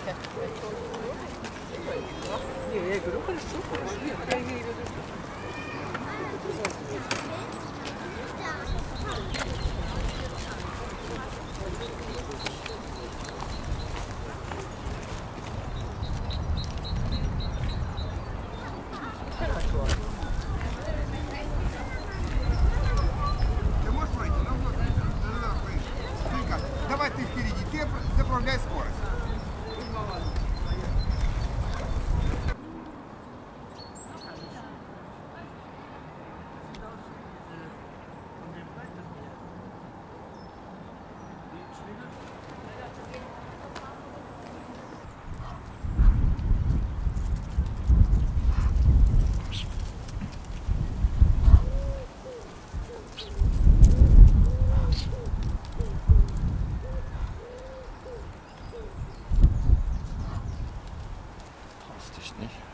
Не, я говорю, хорошо, хорошо. Нет, я имею в виду, Давай ты впереди, ты заправляй скорость. echt nicht.